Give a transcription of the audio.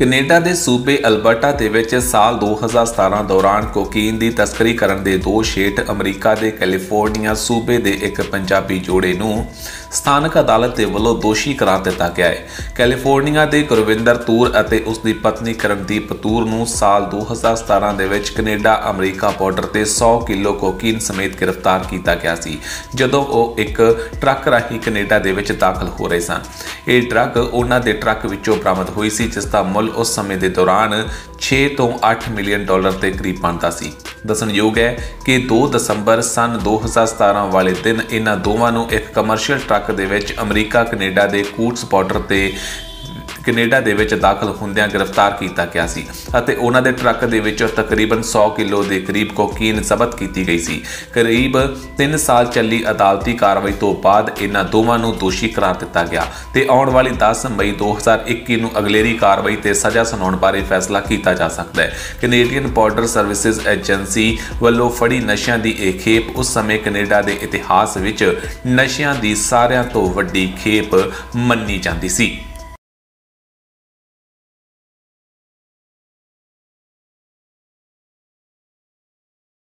Canada ਦੇ ਸੂਬੇ Alberta ਦੇ ਵਿੱਚ ਸਾਲ 2017 ਦੌਰਾਨ ਕੋਕੀਨ ਦੀ ਤਸਕਰੀ ਕਰਨ ਦੇ ਦੋਸ਼ ਹੇਠ ਅਮਰੀਕਾ ਦੇ ਕੈਲੀਫੋਰਨੀਆ ਸੂਬੇ ਦੇ ਇੱਕ ਪੰਜਾਬੀ ਜੋੜੇ ਨੂੰ ਸਥਾਨਕ ਅਦਾਲਤ ਦੇ ਵੱਲੋਂ ਦੋਸ਼ੀ ਕਰਾਰ ਦਿੱਤਾ ਗਿਆ ਹੈ। ਕੈਲੀਫੋਰਨੀਆ ਦੇ ਗੁਰਵਿੰਦਰ ਤੂਰ ਅਤੇ ਉਸ ਦੀ ਪਤਨੀ ਕਰਮਦੀਪ ਤੂਰ ਨੂੰ ਸਾਲ 2017 ਦੇ ਵਿੱਚ ਕੈਨੇਡਾ, ਅਮਰੀਕਾ ਬਾਰਡਰ ਤੇ 100 ਕਿਲੋ ਕੋਕੀਨ ਸਮੇਤ ਗ੍ਰਿਫਤਾਰ ਕੀਤਾ ਗਿਆ ਸੀ, ਜਦੋਂ ਉਹ ਇੱਕ ਟਰੱਕ ਰਾਹੀਂ ਕੈਨੇਡਾ ਦੇ ਵਿੱਚ ਦਾਖਲ ਹੋ ਰਹੇ ਸਨ। ਇਹ ਟਰੱਕ ਉਹਨਾਂ ਦੇ ਟਰੱਕ ਵਿੱਚੋਂ ਬਰਾਮਦ ਹੋਈ ਸੀ, ਜਿਸ ਦਾ ਮੁੱਲ ਉਸ ਸਮੇਂ ਦੇ ਦੌਰਾਨ 6 ਤੋਂ 8 ਮਿਲੀਅਨ ਡਾਲਰ ਦੇ ਕਰੀਬ ਬਣਦਾ ਸੀ। ਦੱਸਣਯੋਗ ਹੈ ਕਿ 2 ਦਸੰਬਰ ਸਨ 2017 ਵਾਲੇ ਦਿਨ ਇਹਨਾਂ ਦੋਵਾਂ ਨੂੰ ਇੱਕ ਕਮਰਸ਼ੀਅਲ ਟਰੱਕ ਦੇ ਵਿੱਚ ਅਮਰੀਕਾ ਕੈਨੇਡਾ ਦੇ ਕੂਟਸ ਬਾਰਡਰ ਤੇ ਕੈਨੇਡਾ ਦੇ ਵਿੱਚ ਦਾਖਲ ਹੁੰਦਿਆਂ ਗ੍ਰਿਫਤਾਰ ਕੀਤਾ ਗਿਆ ਸੀ ਅਤੇ ਉਹਨਾਂ ਦੇ ਟਰੱਕ ਦੇ ਵਿੱਚੋਂ ਤਕਰੀਬਨ 100 ਕਿਲੋ ਦੇ ਕਰੀਬ ਕੋਕੀਨ ਜ਼ਬਤ ਕੀਤੀ ਗਈ ਸੀ। ਕਰੀਬ 3 ਸਾਲ ਚੱਲੀ ਅਦਾਲਤੀ ਕਾਰਵਾਈ ਤੋਂ ਬਾਅਦ ਇਹਨਾਂ ਦੋਵਾਂ ਨੂੰ ਦੋਸ਼ੀ ਕਰਾਰ ਦਿੱਤਾ ਗਿਆ ਤੇ ਆਉਣ ਵਾਲੀ 10 ਮਈ 2021 ਨੂੰ ਅਗਲੇਰੀ ਕਾਰਵਾਈ ਤੇ ਸਜ਼ਾ ਸੁਣਾਉਣ ਬਾਰੇ ਫੈਸਲਾ ਕੀਤਾ ਜਾ ਸਕਦਾ ਹੈ। ਕੈਨੇਡੀਅਨ ਬਾਰਡਰ ਸਰਵਿਸਿਜ਼ ਏਜੰਸੀ ਵੱਲੋਂ ਫੜੀ ਨਸ਼ਿਆਂ ਦੀ ਇਹ ਖੇਪ ਉਸ ਸਮੇਂ ਕੈਨੇਡਾ ਦੇ ਇਤਿਹਾਸ ਵਿੱਚ ਨਸ਼ਿਆਂ ਦੀ ਸਾਰਿਆਂ ਤੋਂ ਵੱਡੀ ਖੇਪ ਮੰਨੀ ਜਾਂਦੀ ਸੀ।